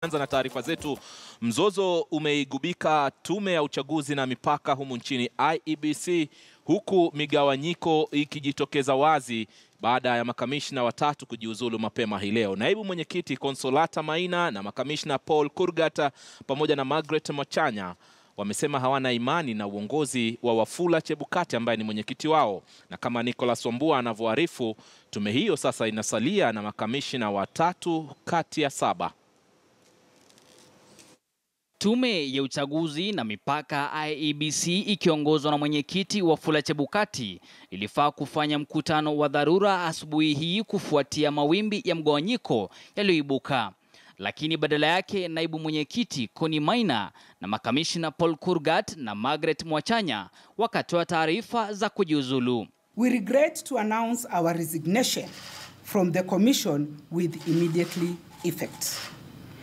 Anza na taarifa zetu. Mzozo umeigubika tume ya uchaguzi na mipaka humu nchini IEBC, huku migawanyiko ikijitokeza wazi baada ya makamishna watatu kujiuzulu mapema hii leo. Naibu mwenyekiti Consolata Maina na makamishna Paul Kurgata pamoja na Margaret Machanya wamesema hawana imani na uongozi wa Wafula Chebukati ambaye ni mwenyekiti wao, na kama Nicholas Wambua anavyoarifu, tume hiyo sasa inasalia na makamishna watatu kati ya saba. Tume ya uchaguzi na mipaka IEBC ikiongozwa na mwenyekiti Wafula Chebukati ilifaa kufanya mkutano wa dharura asubuhi hii kufuatia mawimbi ya mgawanyiko yaliyoibuka, lakini badala yake naibu mwenyekiti Connie Maina na makamishna Paul Kurgat na Margaret Mwachanya wakatoa taarifa za kujiuzulu. We regret to announce our resignation from the commission with immediately effect.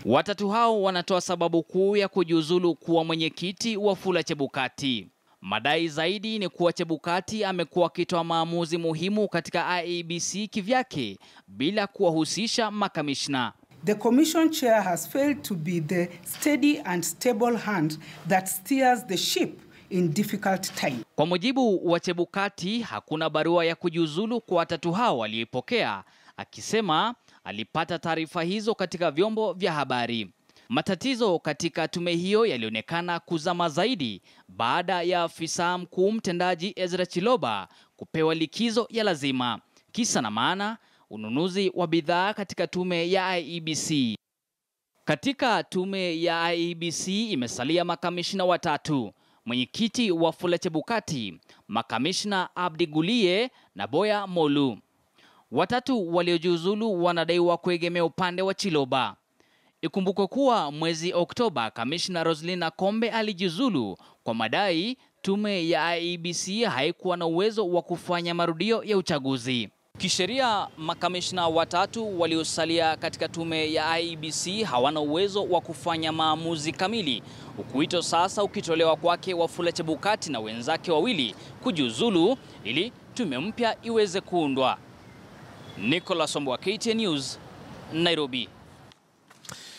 Watatu hao wanatoa sababu kuu ya kujiuzulu kuwa mwenyekiti wa Wafula Chebukati. Madai zaidi ni kuwa Chebukati amekuwa akitoa maamuzi muhimu katika IEBC kivyake bila kuwahusisha makamishna. The commission chair has failed to be the steady and stable hand that steers the ship in difficult time. Kwa mujibu wa Chebukati, hakuna barua ya kujiuzulu kwa watatu hao waliyoipokea akisema alipata taarifa hizo katika vyombo vya habari. Matatizo katika tume hiyo yalionekana kuzama zaidi baada ya afisa mkuu mtendaji Ezra Chiloba kupewa likizo ya lazima. Kisa na maana, ununuzi wa bidhaa katika tume ya IEBC. Katika tume ya IEBC imesalia makamishina watatu: mwenyekiti Wafula Chebukati, makamishna Abdi Gulie na Boya Molu. Watatu waliojiuzulu wanadaiwa kuegemea upande wa Chiloba. Ikumbukwe kuwa mwezi Oktoba kamishna Roslina Kombe alijiuzulu kwa madai tume ya IEBC haikuwa na uwezo wa kufanya marudio ya uchaguzi. Kisheria, makamishna watatu waliosalia katika tume ya IEBC hawana uwezo wa kufanya maamuzi kamili, huku wito sasa ukitolewa kwake Wafula Chebukati na wenzake wawili kujiuzulu ili tume mpya iweze kuundwa. Nicholas Ombwa, KTN News, Nairobi.